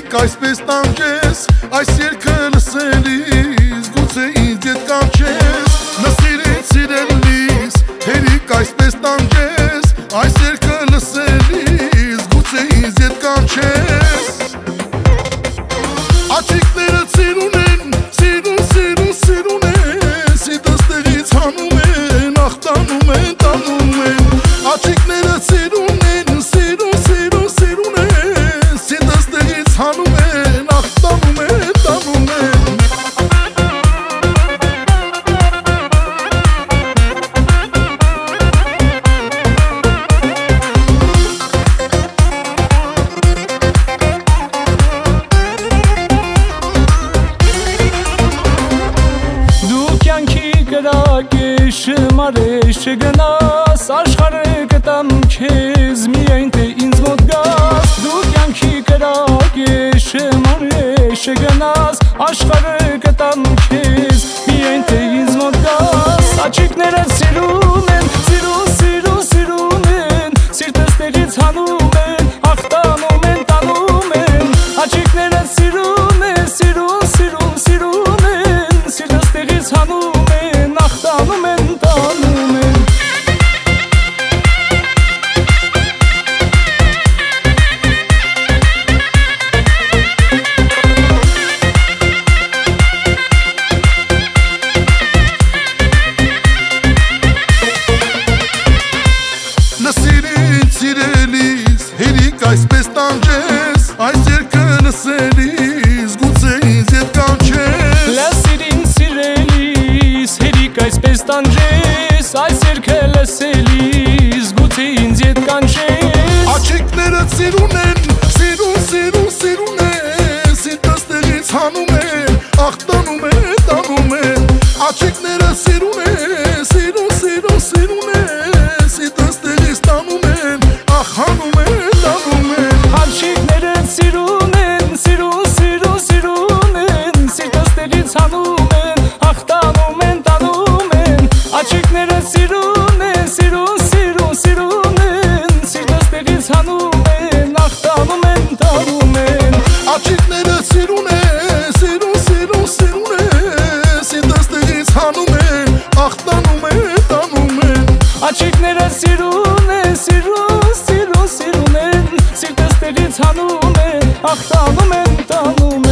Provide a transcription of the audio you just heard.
այսպես տանջես Այս երկը լսելիս գուցե ինձ ետ կանչես Նսիրից սիրելիս հերիք այսպես տանջես Այս երկը լսելիս տեղից հանում են, աղտանում են, տանում են Դու կյանքի կրակի շմարես չգնաս Աշխարը կտամ շմարես չգնաս Աշխարը կտամ քեզ միայն թե ինձ մոտ գաս Աչիկները այսպես տանջես Այս երկը լսելիս գուցե ինձ ետ կանչես Լասիրին սիրելիս, հերիք այսպես տանջես Այս երկը լսելիս, գուցե ինձ ետ կանչես Աչիկները ծիրուն են, սիրուն, սիրուն, սիրուն են Սիտս տեղից հանում են, աղտանում են, տանում են Աչիկները Սիրուն են, սիրուն, սիրուն, սիրուն են Սիրտս տեղից հանում են, աղտանում են, տանում են Աչիկները սիրուն են, սիրուն, սիրուն, սիրուն են Սիրտս տեղից հանում են, աղտանում են, տանում են Աչիկները սիրուն են, սիրուն, սիրուն, սիրուն են Սիտս տեղից հանում են, աղտանում են, տանում են Աչիկները սիրուն ախտանում են տանում